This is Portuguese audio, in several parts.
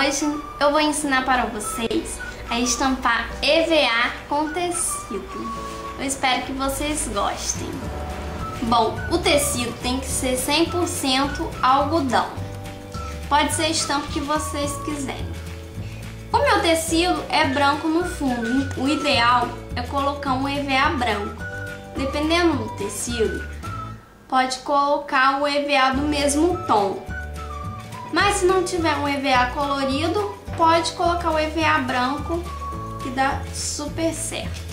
Hoje eu vou ensinar para vocês a estampar EVA com tecido. Eu espero que vocês gostem. Bom, o tecido tem que ser 100% algodão. Pode ser a estampa que vocês quiserem. O meu tecido é branco no fundo, o ideal é colocar um EVA branco. Dependendo do tecido, pode colocar o EVA do mesmo tom. Mas se não tiver um EVA colorido, pode colocar o EVA branco que dá super certo.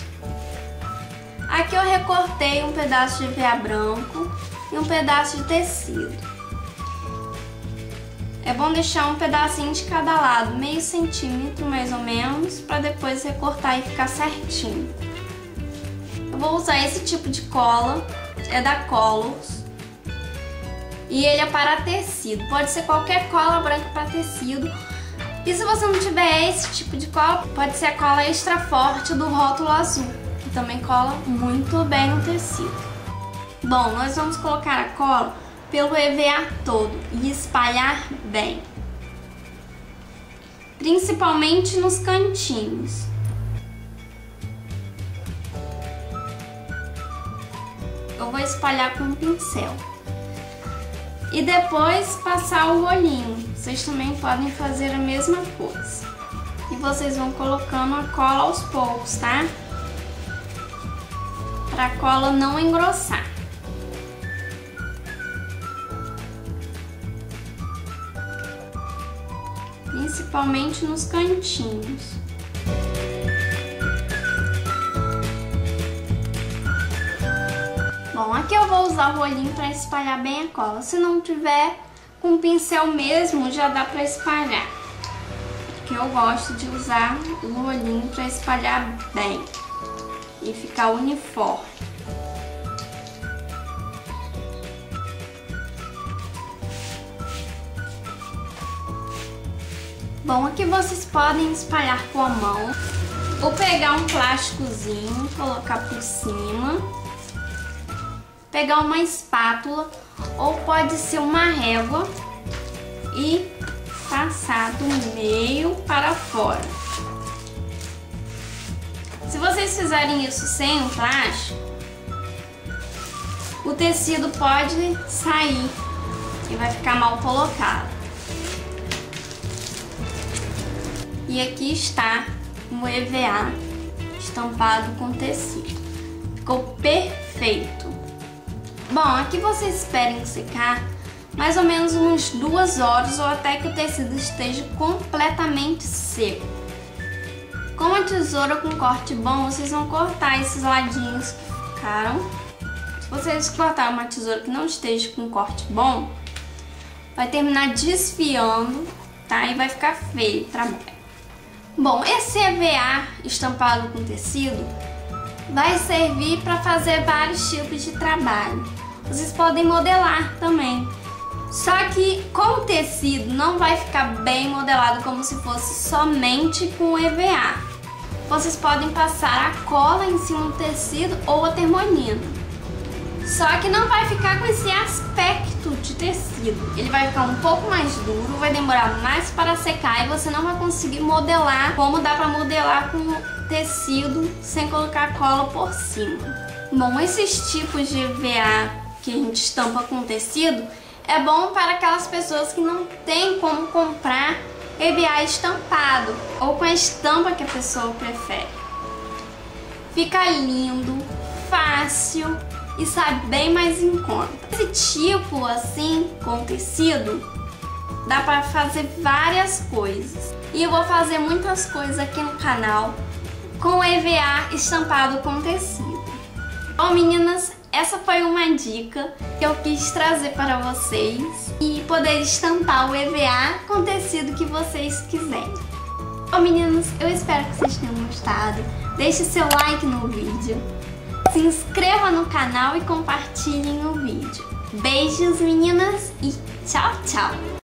Aqui eu recortei um pedaço de EVA branco e um pedaço de tecido. É bom deixar um pedacinho de cada lado, meio centímetro mais ou menos, para depois recortar e ficar certinho. Eu vou usar esse tipo de cola, é da Colors. E ele é para tecido, pode ser qualquer cola branca para tecido. E se você não tiver esse tipo de cola, pode ser a cola extra forte do rótulo azul que também cola muito bem o tecido. Bom, nós vamos colocar a cola pelo EVA todo e espalhar bem, principalmente nos cantinhos. Eu vou espalhar com um pincel. E depois passar o rolinho. Vocês também podem fazer a mesma coisa. E vocês vão colocando a cola aos poucos, tá? para a cola não engrossar. Principalmente nos cantinhos. Usar o rolinho para espalhar bem a cola. Se não tiver com pincel mesmo, já dá para espalhar. Porque eu gosto de usar o rolinho para espalhar bem e ficar uniforme. Bom, aqui vocês podem espalhar com a mão ou pegar um plásticozinho, colocar por cima, pegar uma espátula ou pode ser uma régua e passar do meio para fora. Se vocês fizerem isso sem o plástico, o tecido pode sair e vai ficar mal colocado. E aqui está o EVA estampado com tecido. Ficou perfeito. Bom, aqui vocês esperem secar mais ou menos umas duas horas ou até que o tecido esteja completamente seco. Com a tesoura com corte bom, vocês vão cortar esses ladinhos que ficaram. Se vocês cortar uma tesoura que não esteja com corte bom, vai terminar desfiando, tá? E vai ficar feio o trabalho. Bom, esse EVA estampado com tecido vai servir para fazer vários tipos de trabalho. Vocês podem modelar também. Só que com o tecido não vai ficar bem modelado como se fosse somente com EVA vocês podem passar a cola em cima do tecido ou a termonina. Só que não vai ficar com esse aspecto de tecido. Ele vai ficar um pouco mais duro, vai demorar mais para secar e você não vai conseguir modelar como dá para modelar com tecido sem colocar cola por cima. Bom, esses tipos de EVA que a gente estampa com tecido é bom para aquelas pessoas que não tem como comprar EVA estampado ou com a estampa que a pessoa prefere. Fica lindo, fácil e sai bem mais em conta. Esse tipo assim, com tecido, dá para fazer várias coisas. E eu vou fazer muitas coisas aqui no canal com EVA estampado com tecido. Bom meninas, essa foi uma dica que eu quis trazer para vocês e poder estampar o EVA com tecido que vocês quiserem. Bom meninos, eu espero que vocês tenham gostado. Deixe seu like no vídeo, se inscreva no canal e compartilhem o vídeo. Beijos meninas e tchau, tchau!